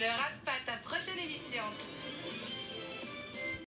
Ne rate pas ta prochaine.